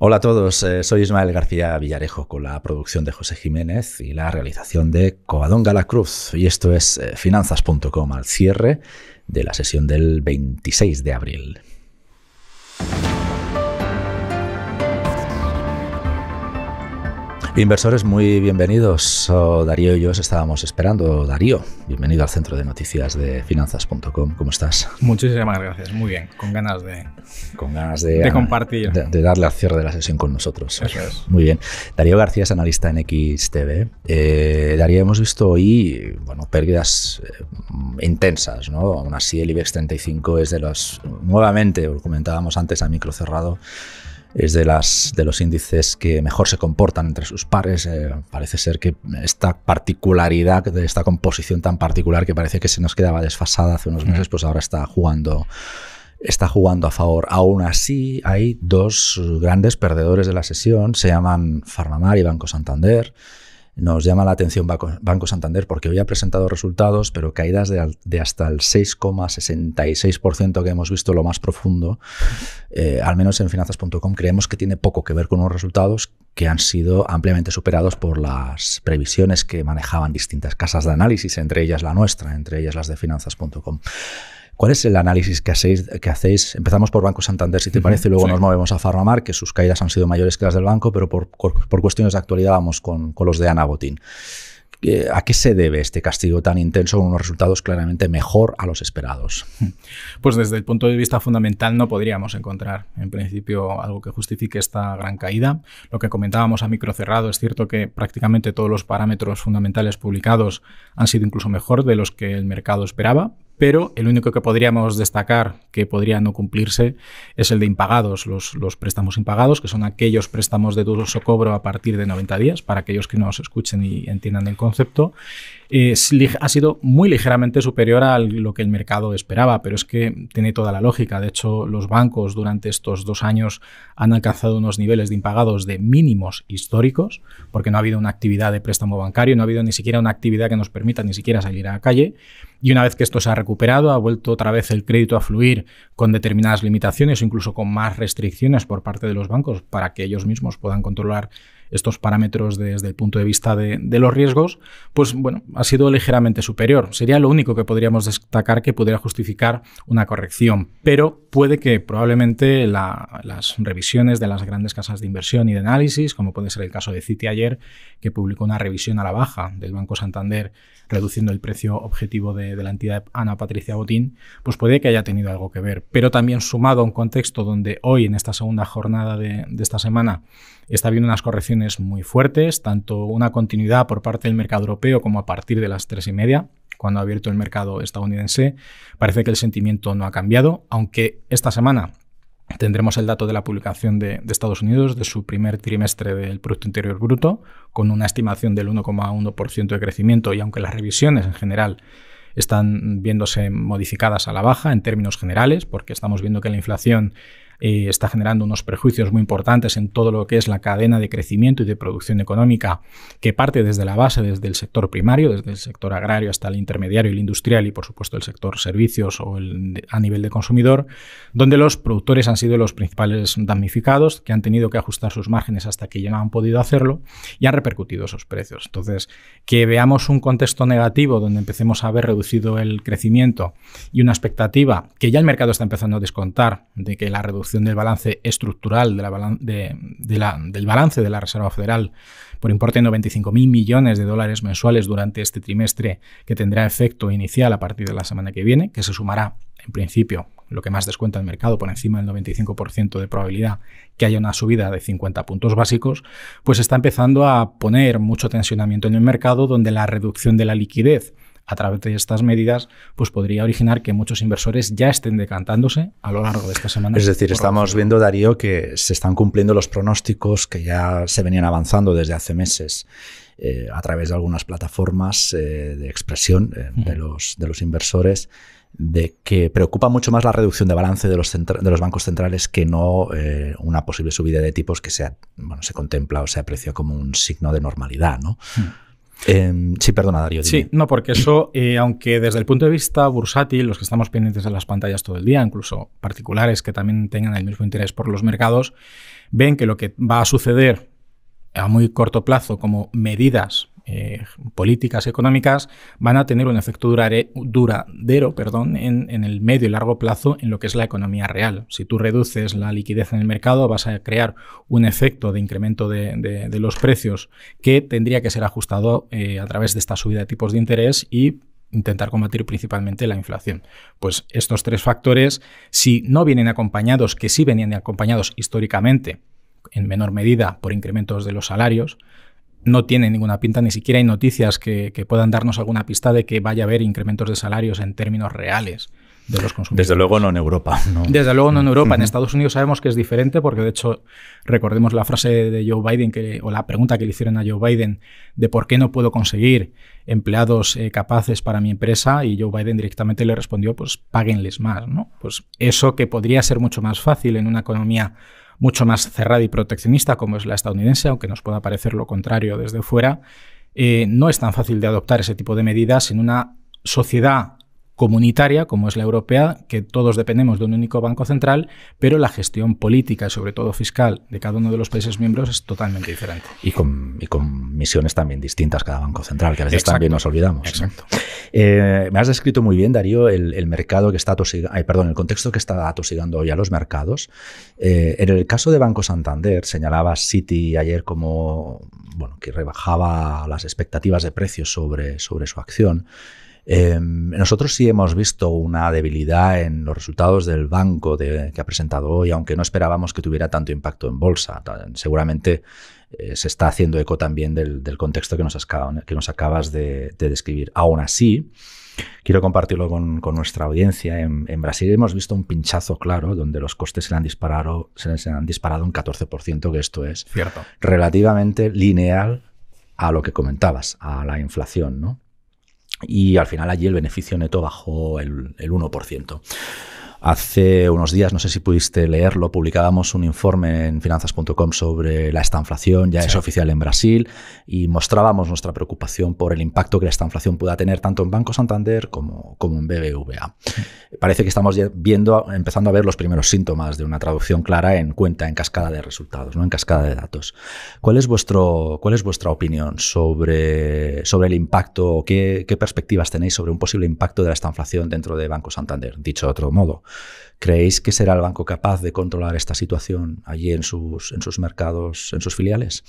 Hola a todos, eh, soy Ismael García Villarejo con la producción de José Jiménez y la realización de Covadonga La Cruz. Y esto es eh, finanzas.com al cierre de la sesión del 26 de abril. Inversores, muy bienvenidos. Darío y yo os estábamos esperando. Darío, bienvenido al centro de noticias de finanzas.com. ¿Cómo estás? Muchísimas gracias. Muy bien. Con ganas de, con ganas de, de compartir. De, darle al cierre de la sesión con nosotros. Eso es. Muy bien. Darío García es analista en XTV. Eh, Darío, hemos visto hoy bueno, pérdidas eh, intensas. ¿no? Aún así, el IBEX 35 es de los, nuevamente, lo comentábamos antes a micro cerrado, es de, las, de los índices que mejor se comportan entre sus pares. Eh, parece ser que esta particularidad de esta composición tan particular que parece que se nos quedaba desfasada hace unos meses, pues ahora está jugando está jugando a favor. Aún así, hay dos grandes perdedores de la sesión, se llaman Farmamar y Banco Santander. Nos llama la atención Banco, Santander porque hoy ha presentado resultados, pero caídas de, hasta el 6,66% que hemos visto lo más profundo, eh, al menos en finanzas.com, creemos que tiene poco que ver con unos resultados que han sido ampliamente superados por las previsiones que manejaban distintas casas de análisis, entre ellas la nuestra, entre ellas las de finanzas.com. ¿Cuál es el análisis que hacéis? Que hacéis? Empezamos por Banco Santander, si te parece, y luego nos movemos a Farmamar, que sus caídas han sido mayores que las del banco, pero por, por cuestiones de actualidad vamos con, con los de Ana Botín. ¿A qué se debe este castigo tan intenso con unos resultados claramente mejor a los esperados? Pues desde el punto de vista fundamental no podríamos encontrar en principio algo que justifique esta gran caída. Lo que comentábamos a micro cerrado es cierto que prácticamente todos los parámetros fundamentales publicados han sido incluso mejor de los que el mercado esperaba, pero el único que podríamos destacar que podría no cumplirse es el de impagados, los, préstamos impagados, que son aquellos préstamos de dudoso cobro a partir de 90 días, para aquellos que nos escuchen y entiendan el concepto ha sido muy ligeramente superior a lo que el mercado esperaba, pero es que tiene toda la lógica. De hecho, los bancos durante estos dos años han alcanzado unos niveles de impagados de mínimos históricos, porque no ha habido una actividad de préstamo bancario, no ha habido ni siquiera una actividad que nos permita ni siquiera salir a la calle. Y una vez que esto se ha recuperado, ha vuelto otra vez el crédito a fluir con determinadas limitaciones o incluso con más restricciones por parte de los bancos para que ellos mismos puedan controlar estos parámetros desde el punto de vista de, los riesgos, pues bueno, ha sido ligeramente superior. Sería lo único que podríamos destacar que pudiera justificar una corrección, pero puede que probablemente las revisiones de las grandes casas de inversión y de análisis, como puede ser el caso de Citi ayer, que publicó una revisión a la baja del Banco Santander reduciendo el precio objetivo de, la entidad Ana Patricia Botín, pues puede que haya tenido algo que ver. Pero también sumado a un contexto donde hoy, en esta segunda jornada de, esta semana, está habiendo unas correcciones muy fuertes, tanto una continuidad por parte del mercado europeo como a partir de las tres y media, cuando ha abierto el mercado estadounidense, parece que el sentimiento no ha cambiado, aunque esta semana Tendremos el dato de la publicación de, Estados Unidos de su primer trimestre del Producto Interior Bruto, con una estimación del 1,1% de crecimiento y aunque las revisiones en general están viéndose modificadas a la baja en términos generales, porque estamos viendo que la inflación eh, está generando unos prejuicios muy importantes en todo lo que es la cadena de crecimiento y de producción económica que parte desde la base, desde el sector primario, desde el sector agrario hasta el intermediario, el industrial y por supuesto el sector servicios o el, a nivel de consumidor, donde los productores han sido los principales damnificados, que han tenido que ajustar sus márgenes hasta que ya no han podido hacerlo y han repercutido esos precios. Entonces, que veamos un contexto negativo donde empecemos a ver reducido el crecimiento y una expectativa que ya el mercado está empezando a descontar de que la reducción del balance estructural de la, del balance de la Reserva Federal por importe de 95.000 millones de dólares mensuales durante este trimestre que tendrá efecto inicial a partir de la semana que viene, que se sumará en principio lo que más descuenta el mercado por encima del 95% de probabilidad que haya una subida de 50 puntos básicos, pues está empezando a poner mucho tensionamiento en el mercado donde la reducción de la liquidez a través de estas medidas, pues podría originar que muchos inversores ya estén decantándose a lo largo de esta semana. Es decir, estamos viendo, Darío, que se están cumpliendo los pronósticos que ya se venían avanzando desde hace meses. Eh, a través de algunas plataformas eh, de expresión eh, de, los, de los inversores de que preocupa mucho más la reducción de balance de los, de los bancos centrales que no una posible subida de tipos que se, bueno, se contempla o se aprecia como un signo de normalidad. ¿no? Em, sí, perdona, Darío. Sí, no, porque eso, eh, aunque desde el punto de vista bursátil, los que estamos pendientes de las pantallas todo el día, incluso particulares que también tengan el mismo interés por los mercados, ven que lo que va a suceder a muy corto plazo como medidas eh, políticas económicas van a tener un efecto duradero perdón, en, el medio y largo plazo en lo que es la economía real. Si tú reduces la liquidez en el mercado, vas a crear un efecto de incremento de, los precios que tendría que ser ajustado eh, a través de esta subida de tipos de interés y intentar combatir principalmente la inflación. Pues estos tres factores, si no vienen acompañados, que sí venían acompañados históricamente, en menor medida por incrementos de los salarios, no tiene ninguna pinta, ni siquiera hay noticias que, puedan darnos alguna pista de que vaya a haber incrementos de salarios en términos reales de los consumidores. Desde luego no en Europa. Desde luego no en Europa. En Estados Unidos sabemos que es diferente porque de hecho recordemos la frase de Joe Biden que, o la pregunta que le hicieron a Joe Biden de por qué no puedo conseguir empleados eh, capaces para mi empresa y Joe Biden directamente le respondió pues páguenles más. ¿no? Pues eso que podría ser mucho más fácil en una economía mucho más cerrada y proteccionista como es la estadounidense, aunque nos pueda parecer lo contrario desde fuera, eh, no es tan fácil de adoptar ese tipo de medidas en una sociedad comunitaria, como es la europea, que todos dependemos de un único banco central, pero la gestión política y sobre todo fiscal de cada uno de los países miembros es totalmente diferente. Y con, misiones también distintas cada banco central, que a veces también nos olvidamos. Exacto. Eh, me has descrito muy bien, Darío, el, mercado que está perdón, el contexto que está atosigando hoy a los mercados. Eh, en el caso de Banco Santander, señalaba Citi ayer como bueno, que rebajaba las expectativas de precios sobre, sobre su acción. Em, nosotros sí hemos visto una debilidad en los resultados del banco que ha presentado hoy, aunque no esperábamos que tuviera tanto impacto en bolsa. Seguramente eh, se está haciendo eco también del, contexto que nos, que nos acabas de, describir. Aún así, quiero compartirlo con, nuestra audiencia. En, Brasil hemos visto un pinchazo claro donde los costes se han disparado, se han disparado un 14%, que esto es Cierto. relativamente lineal a lo que comentabas, a la inflación, ¿no? Y al final allí el beneficio neto bajó el, el 1%. Hace unos días, no sé si pudiste leerlo, publicábamos un informe en finanzas.com sobre la estanflación, ya es oficial en Brasil, y mostrábamos nuestra preocupación por el impacto que la estanflación pueda tener tanto en Banco Santander como, como en BBVA. Parece que estamos viendo, empezando a ver los primeros síntomas de una traducción clara en cuenta, en cascada de resultados, ¿no? en cascada de datos. ¿Cuál es, vuestro, cuál es vuestra opinión sobre, sobre el impacto o qué, qué perspectivas tenéis sobre un posible impacto de la estanflación dentro de Banco Santander? Dicho de otro modo, ¿Creéis que será el banco capaz de controlar esta situación allí en sus, en sus mercados, en sus filiales?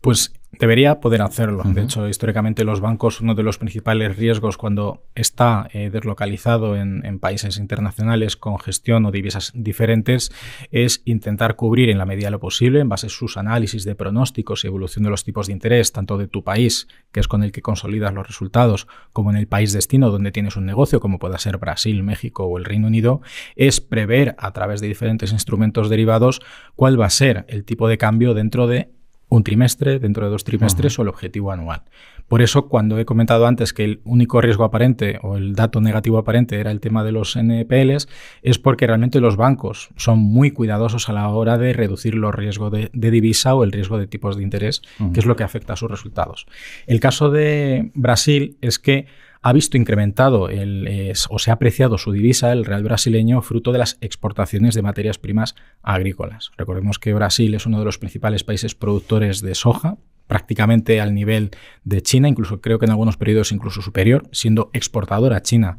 Pues Debería poder hacerlo. De hecho, históricamente los bancos, uno de los principales riesgos cuando está eh, deslocalizado en, países internacionales con gestión o divisas diferentes es intentar cubrir en la medida de lo posible, en base a sus análisis de pronósticos y evolución de los tipos de interés, tanto de tu país, que es con el que consolidas los resultados, como en el país destino donde tienes un negocio, como pueda ser Brasil, México o el Reino Unido, es prever a través de diferentes instrumentos derivados cuál va a ser el tipo de cambio dentro de un trimestre, dentro de dos trimestres o el objetivo anual. Por eso, cuando he comentado antes que el único riesgo aparente o el dato negativo aparente era el tema de los NPLs, es porque realmente los bancos son muy cuidadosos a la hora de reducir los riesgos de, divisa o el riesgo de tipos de interés, que es lo que afecta a sus resultados. El caso de Brasil es que ha visto incrementado el, o se ha apreciado su divisa, el real brasileño, fruto de las exportaciones de materias primas agrícolas. Recordemos que Brasil es uno de los principales países productores de soja, prácticamente al nivel de China, incluso creo que en algunos periodos incluso superior, siendo exportadora China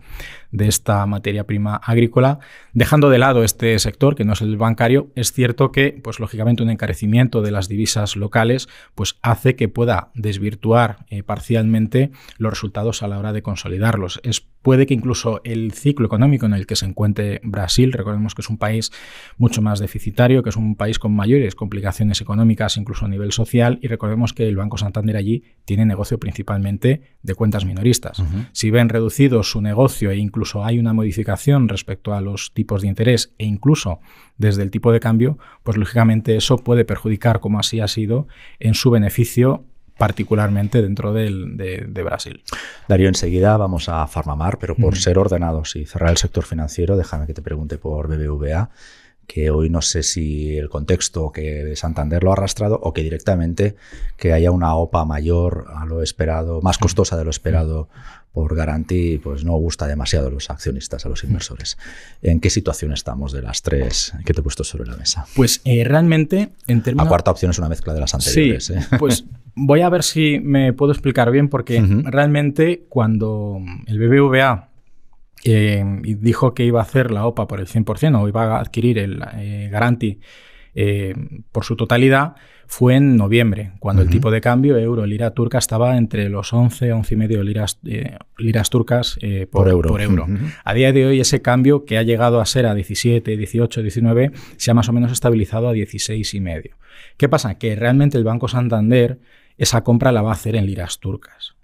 de esta materia prima agrícola. Dejando de lado este sector, que no es el bancario, es cierto que, pues lógicamente, un encarecimiento de las divisas locales pues, hace que pueda desvirtuar eh, parcialmente los resultados a la hora de consolidarlos. Es, puede que incluso el ciclo económico en el que se encuentre Brasil, recordemos que es un país mucho más deficitario, que es un país con mayores complicaciones económicas, incluso a nivel social, y recordemos que el Banco Santander allí tiene negocio principalmente de cuentas minoristas. Si ven reducido su negocio e incluso incluso hay una modificación respecto a los tipos de interés e incluso desde el tipo de cambio, pues lógicamente eso puede perjudicar, como así ha sido, en su beneficio particularmente dentro de, Brasil. Darío, enseguida vamos a Farmamar, pero por ser ordenados y cerrar el sector financiero, déjame que te pregunte por BBVA. Que hoy no sé si el contexto que Santander lo ha arrastrado o que directamente que haya una OPA mayor a lo esperado, más costosa de lo esperado por Garanti, pues no gusta demasiado a los accionistas, a los inversores. ¿En qué situación estamos de las tres que te he puesto sobre la mesa? Pues eh, realmente, en términos... La cuarta opción es una mezcla de las anteriores. Sí, ¿eh? pues voy a ver si me puedo explicar bien, porque realmente cuando el BBVA eh, dijo que iba a hacer la OPA por el 100% o iba a adquirir el eh, Garanti eh, por su totalidad, fue en noviembre, cuando el tipo de cambio euro-lira turca estaba entre los 11, 11 y medio liras, liras turcas por, euro. A día de hoy ese cambio que ha llegado a ser a 17, 18, 19 se ha más o menos estabilizado a 16 y medio. ¿Qué pasa? Que realmente el Banco Santander esa compra la va a hacer en liras turcas.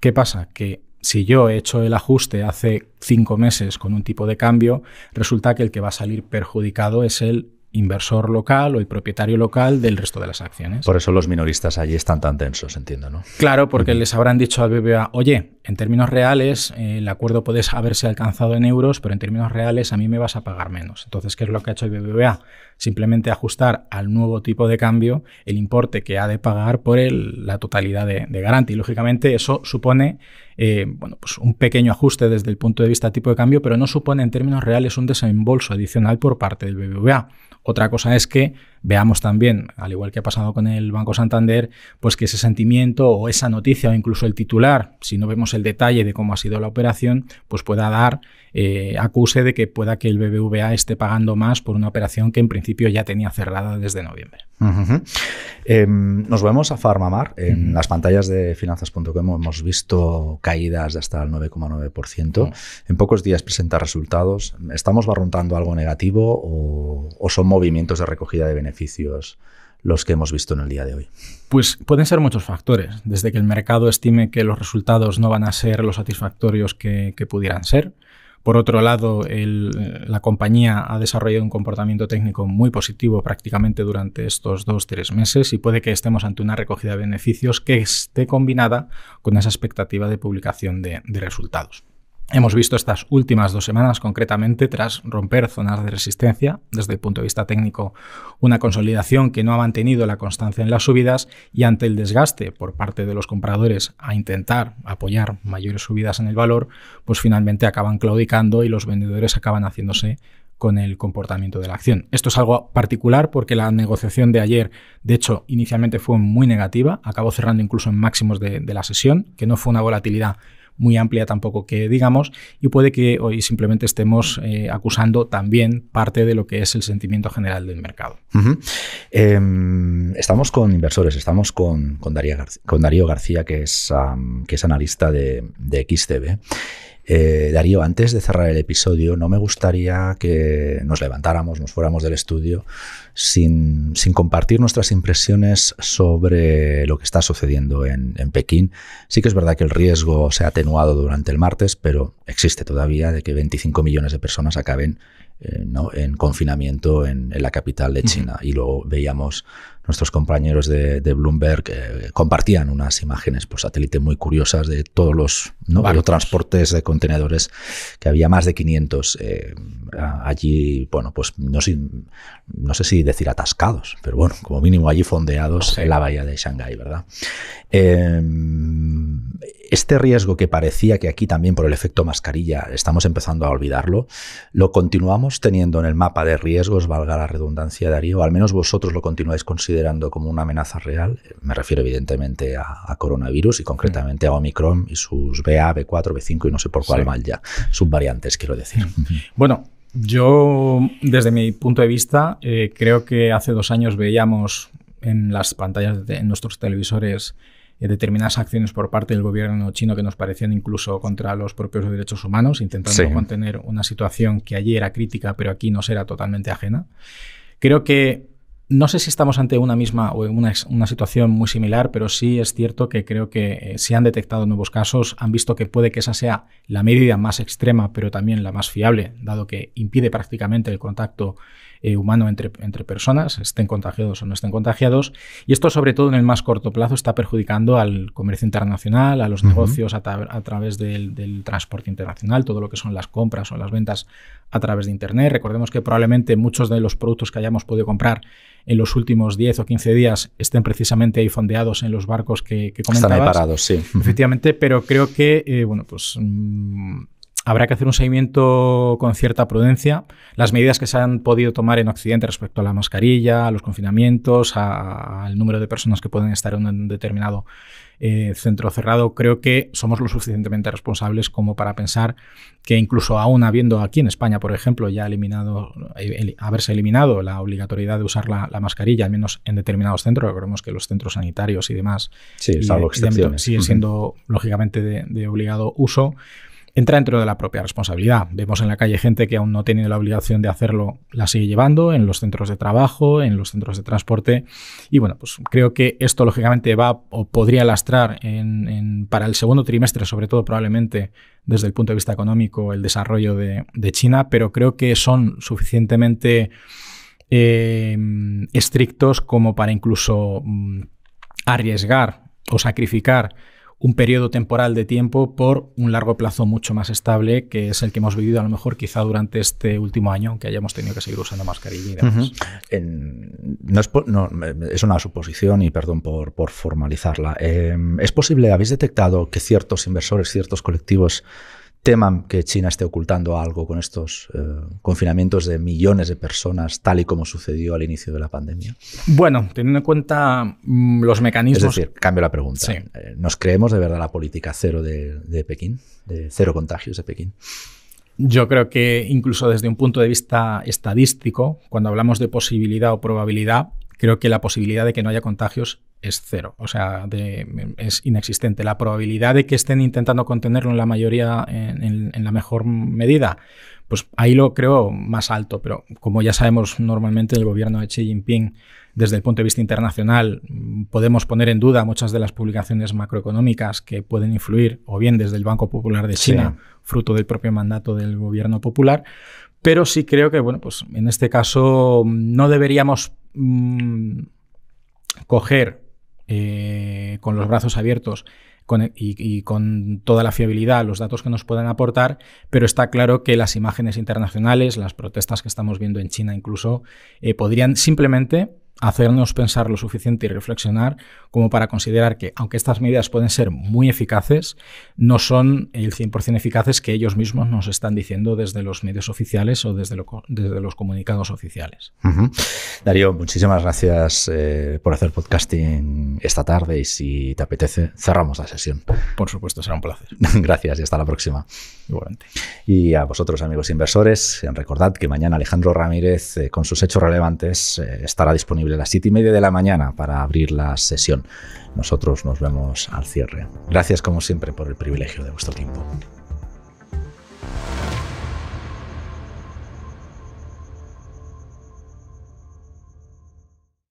¿Qué pasa? Que si yo he hecho el ajuste hace cinco meses con un tipo de cambio, resulta que el que va a salir perjudicado es el inversor local o el propietario local del resto de las acciones. Por eso los minoristas allí están tan tensos, entiendo, ¿no? Claro, porque les habrán dicho al BBVA, oye, en términos reales eh, el acuerdo puede haberse alcanzado en euros, pero en términos reales a mí me vas a pagar menos. Entonces, ¿qué es lo que ha hecho el BBVA? Simplemente ajustar al nuevo tipo de cambio el importe que ha de pagar por la totalidad de, de garantía. Y lógicamente eso supone eh, bueno, pues un pequeño ajuste desde el punto de vista tipo de cambio, pero no supone en términos reales un desembolso adicional por parte del BBVA. Otra cosa es que veamos también, al igual que ha pasado con el Banco Santander, pues que ese sentimiento o esa noticia o incluso el titular, si no vemos el detalle de cómo ha sido la operación, pues pueda dar eh, acuse de que pueda que el BBVA esté pagando más por una operación que en principio ya tenía cerrada desde noviembre. Em, nos vemos a Farmamar. En las pantallas de finanzas.com hemos visto caídas de hasta el 9,9%. En pocos días presenta resultados. ¿Estamos barruntando algo negativo o, o son movimientos de recogida de beneficios? Los que hemos visto en el día de hoy? Pues pueden ser muchos factores, desde que el mercado estime que los resultados no van a ser los satisfactorios que pudieran ser, por otro lado, la compañía ha desarrollado un comportamiento técnico muy positivo prácticamente durante estos dos, tres meses y puede que estemos ante una recogida de beneficios que esté combinada con esa expectativa de publicación de resultados. Hemos visto estas últimas dos semanas, concretamente, tras romper zonas de resistencia, desde el punto de vista técnico, una consolidación que no ha mantenido la constancia en las subidas y ante el desgaste por parte de los compradores a intentar apoyar mayores subidas en el valor, pues finalmente acaban claudicando y los vendedores acaban haciéndose con el comportamiento de la acción. Esto es algo particular porque la negociación de ayer, de hecho, inicialmente fue muy negativa, acabó cerrando incluso en máximos de, de la sesión, que no fue una volatilidad muy amplia tampoco que digamos, y puede que hoy simplemente estemos eh, acusando también parte de lo que es el sentimiento general del mercado. Em, estamos con inversores, estamos con, con, Darío, García, que es, que es analista de, de XTB. Eh, Darío, antes de cerrar el episodio, no me gustaría que nos levantáramos, nos fuéramos del estudio sin, compartir nuestras impresiones sobre lo que está sucediendo en, Pekín. Sí que es verdad que el riesgo se ha atenuado durante el martes, pero existe todavía de que 25 millones de personas acaben eh, en confinamiento en, la capital de China. Y luego veíamos nuestros compañeros de, Bloomberg eh, compartían unas imágenes por satélite muy curiosas de todos los, transportes de contenedores, que había más de 500 eh, allí, bueno, pues no sé, no sé si decir atascados, pero bueno, como mínimo allí fondeados en la bahía de Shanghái, ¿verdad? Em, este riesgo que parecía que aquí también por el efecto mascarilla estamos empezando a olvidarlo, lo continuamos teniendo en el mapa de riesgos, valga la redundancia, Darío, al menos vosotros lo continuáis considerando como una amenaza real. Me refiero evidentemente a, coronavirus y concretamente a Omicron y sus BA, B4, B5 y no sé por cuál mal ya, subvariantes, quiero decir. Bueno, yo, desde mi punto de vista, eh, creo que hace dos años veíamos en las pantallas de nuestros televisores determinadas acciones por parte del gobierno chino que nos parecían incluso contra los propios derechos humanos, intentando contener una situación que allí era crítica, pero aquí nos era totalmente ajena. Creo que no sé si estamos ante una misma o una, una situación muy similar, pero sí es cierto que creo que eh, se han detectado nuevos casos, han visto que puede que esa sea la medida más extrema, pero también la más fiable, dado que impide prácticamente el contacto eh, humano entre, entre personas, estén contagiados o no estén contagiados. Y esto, sobre todo en el más corto plazo, está perjudicando al comercio internacional, a los negocios a, través del, del, transporte internacional, todo lo que son las compras o las ventas a través de Internet. Recordemos que probablemente muchos de los productos que hayamos podido comprar en los últimos 10 o 15 días estén precisamente ahí fondeados en los barcos que, que comentabas. Están ahí parados, sí. Efectivamente, pero creo que, eh, bueno, pues... Mm, habrá que hacer un seguimiento con cierta prudencia. Las medidas que se han podido tomar en Occidente respecto a la mascarilla, a los confinamientos, al número de personas que pueden estar en un determinado eh, centro cerrado, creo que somos lo suficientemente responsables como para pensar que incluso aún habiendo aquí en España, por ejemplo, ya eliminado, haberse eliminado la obligatoriedad de usar la, mascarilla, al menos en determinados centros, recordemos que los centros sanitarios y demás sí, siguen siendo lógicamente de obligado uso entra dentro de la propia responsabilidad. Vemos en la calle gente que aún no tiene la obligación de hacerlo, la sigue llevando en los centros de trabajo, en los centros de transporte. Y bueno, pues creo que esto lógicamente va o podría lastrar en, para el segundo trimestre, sobre todo probablemente desde el punto de vista económico, el desarrollo de, China, pero creo que son suficientemente eh, estrictos como para incluso mm, arriesgar o sacrificar un periodo temporal de tiempo por un largo plazo mucho más estable, que es el que hemos vivido a lo mejor quizá durante este último año, aunque hayamos tenido que seguir usando mascarilla y demás. es, una suposición y perdón por, por formalizarla. Eh, ¿Es posible, habéis detectado que ciertos inversores, ciertos colectivos teman que China esté ocultando algo con estos eh, confinamientos de millones de personas, tal y como sucedió al inicio de la pandemia? Bueno, teniendo en cuenta mm, los mecanismos... Es decir, cambio la pregunta. Eh, ¿Nos creemos de verdad la política cero de, Pekín? De cero contagios de Pekín. Yo creo que incluso desde un punto de vista estadístico, cuando hablamos de posibilidad o probabilidad, creo que la posibilidad de que no haya contagios es cero, o sea, es inexistente. La probabilidad de que estén intentando contenerlo en la mayoría, en, la mejor medida, pues ahí lo creo más alto, pero como ya sabemos normalmente el gobierno de Xi Jinping, desde el punto de vista internacional, podemos poner en duda muchas de las publicaciones macroeconómicas que pueden influir, o bien desde el Banco Popular de China, fruto del propio mandato del gobierno popular, pero sí creo que, bueno, pues en este caso no deberíamos mm, coger eh, con los brazos abiertos y, con toda la fiabilidad los datos que nos puedan aportar, pero está claro que las imágenes internacionales, las protestas que estamos viendo en China incluso, eh, podrían simplemente hacernos pensar lo suficiente y reflexionar como para considerar que, aunque estas medidas pueden ser muy eficaces, no son el 100% eficaces que ellos mismos nos están diciendo desde los medios oficiales o desde, desde los comunicados oficiales. Darío, muchísimas gracias eh, por hacer podcasting esta tarde y si te apetece, cerramos la sesión. Por supuesto, será un placer. gracias y hasta la próxima. Igualmente. Y a vosotros, amigos inversores, recordad que mañana Alejandro Ramírez, eh, con sus hechos relevantes, eh, estará disponible a las 7 y media de la mañana para abrir la sesión. Nosotros nos vemos al cierre. Gracias como siempre por el privilegio de vuestro tiempo.